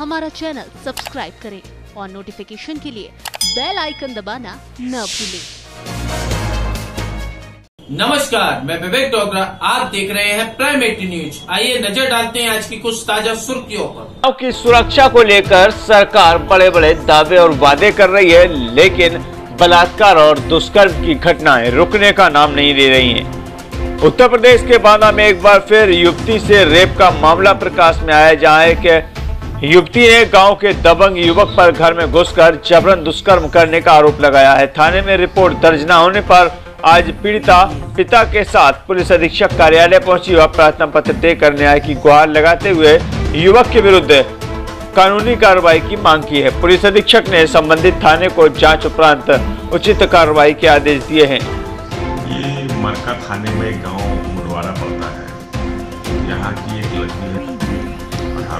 हमारा channel subscribe करें और नोटिफिकेशन के लिए बेल आइकन दबाना न भूलें। नमस्कार मैं विवेक डोगरा। आप देख रहे हैं प्राइम एटी न्यूज़ आइए नज़र डालते हैं आज की कुछ ताज़ा सुर्खियों पर। की सुरक्षा को लेकर सरकार बड़े बड़े दावे और वादे कर रही है लेकिन बलात्कार और दुष्कर्म की घटनाएँ रुकने का नाम नहीं ले रही हैं। उत्तर प्रदेश के बांदा में एक बार फिर युवती से रेप का मामला प्रकाश में आया जहाँ एक युवती ने गाँव के दबंग युवक पर घर में घुसकर जबरन दुष्कर्म करने का आरोप लगाया है। थाने में रिपोर्ट दर्ज न होने पर आज पीड़िता पिता के साथ पुलिस अधीक्षक कार्यालय पहुँची और प्रार्थना पत्र देकर न्याय की गुहार लगाते हुए युवक के विरुद्ध कानूनी कार्रवाई की मांग की है। पुलिस अधीक्षक ने संबंधित थाने को जाँच उपरांत उचित कार्रवाई के आदेश दिए हैं। ये मरका थाने में गाँव मुडवाड़ा पड़ता है। यहाँ की एक लड़की है।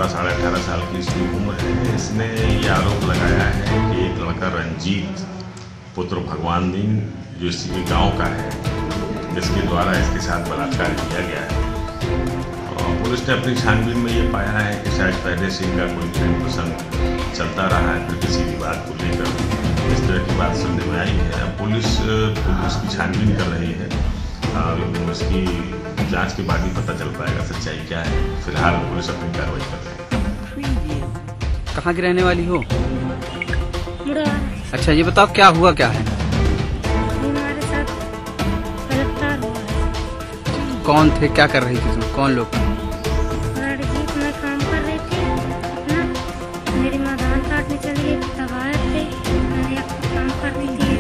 अठारह साढ़े अठारह साल की इसकी उम्र है। इसने ये आरोप लगाया है कि एक लड़का रंजीत, पुत्र भगवान दिन, जो इसी गाँव का है, जिसके द्वारा इसके साथ बलात्कार किया गया है। और पुलिस ने अपनी छानबीन में ये पाया है कि शायद पहले से इनका कोई प्रेम प्रसंग चलता रहा है, फिर किसी भी बात को लेकर इस तरह की बात सुनने में आई है। पुलिस पुलिस की छानबीन कर रही है। और उसकी जाँच के बाद ही पता चल पाएगा सच्चाई क्या है। फ़िलहाल पुलिस अपनी कार्रवाई कर रही है। कहाँ की रहने वाली हो? अच्छा ये बताओ क्या हुआ क्या है? है कौन थे क्या कर रही थी तुम? कौन लोग रणजीत में काम कर रही थी। ना मेरी माँ धान काटने चली गई तब आए थे। मैंने एक काम कर रही थी।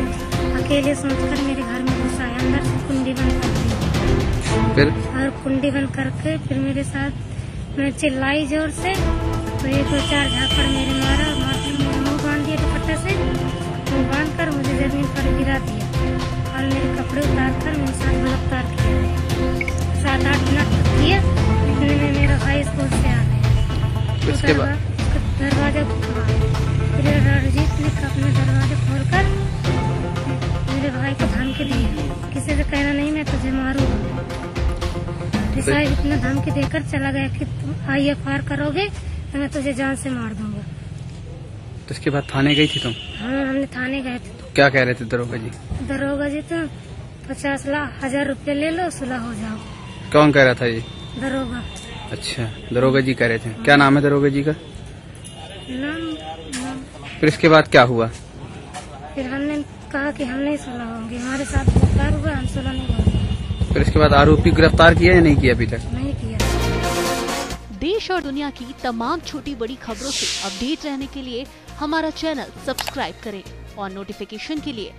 अकेले सोचकर मेरे घर में घुस आया अंदर से कुंडी बंद फिर? और कुंडी बंद करके फिर मेरे साथ मैं चिल्लाई ज़ोर से। तो एक दो चार झापड़ मेरे मारा मुँह बाँध दिया दुपट्टे से। मुँह बाँध कर मुझे ज़मीन पर गिरा दिया। और मेरे कपड़े उतार कर मेरे साथ बलात्कार किया। सात आठ मिनट तक किया। इतने में मेरा भाई स्कूल से आ गया। बाद? दरवाज़ा खुला फिर रणजीत ने अपने दरवाजे खोलकर मेरे साहब इतना धमकी देकर चला गया कि तुम आई एफ़ आर करोगे तो मैं तुझे जान से मार दूँगा। तो इसके बाद थाने गई थी तुम? हाँ हमने थाने गए थे। क्या कह रहे थे दरोगा जी? दरोगा जी तो पचास लाख हज़ार रुपए ले लो सुलह हो जाओ। कौन कह रहा था ये? दरोगा। अच्छा दरोगा जी कह रहे थे। क्या नाम है दरोगा जी का? नाम नाम। फिर इसके बाद क्या हुआ? फिर हमने कहा कि हम नहीं सुलह होंगे हमारे साथ हुआ हम सुलह नहीं होंगे। फिर इसके बाद आरोपी गिरफ़्तार किया या नहीं किया अभी तक? नहीं किया। देश और दुनिया की तमाम छोटी बड़ी खबरों से अपडेट रहने के लिए हमारा चैनल सब्सक्राइब करें और नोटिफिकेशन के लिए